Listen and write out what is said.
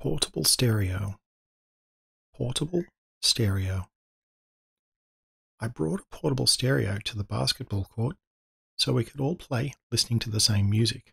Portable stereo. Portable stereo. I brought a portable stereo to the basketball court so we could all play listening to the same music.